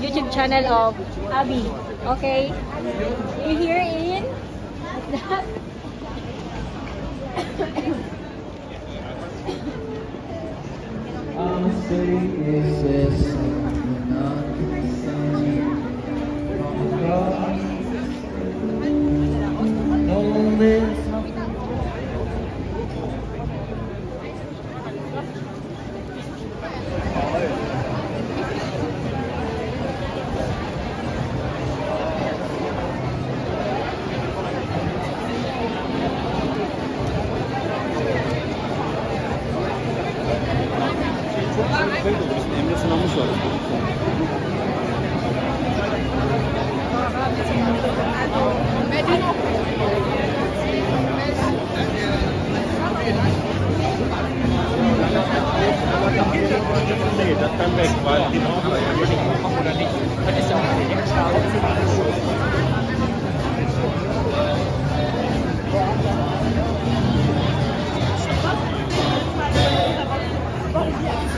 YouTube channel of Abby. Okay? We're here in say Kaya'yla biz Emre Sınav'ımız var. Medine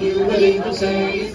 You. willing to say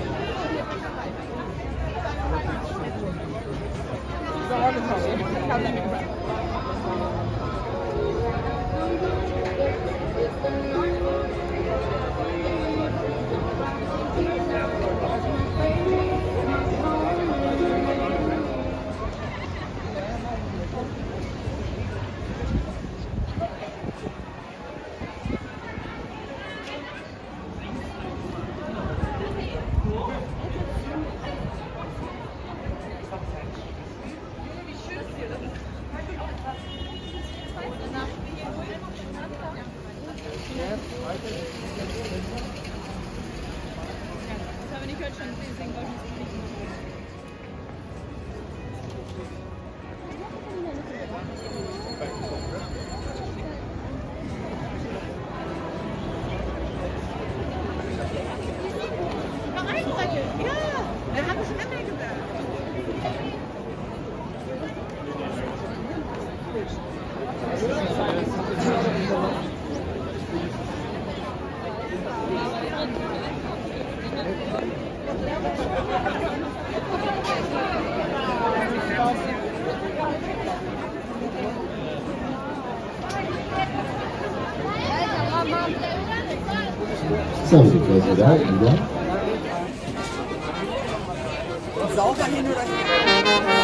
So, Sounds because of that, you know? Sauber hin oder her?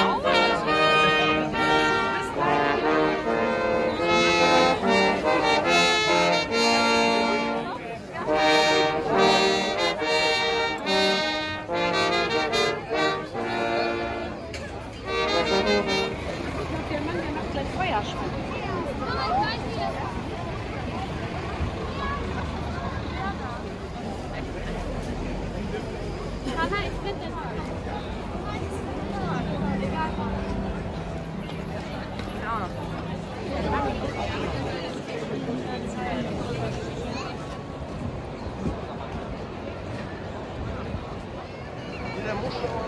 Gracias.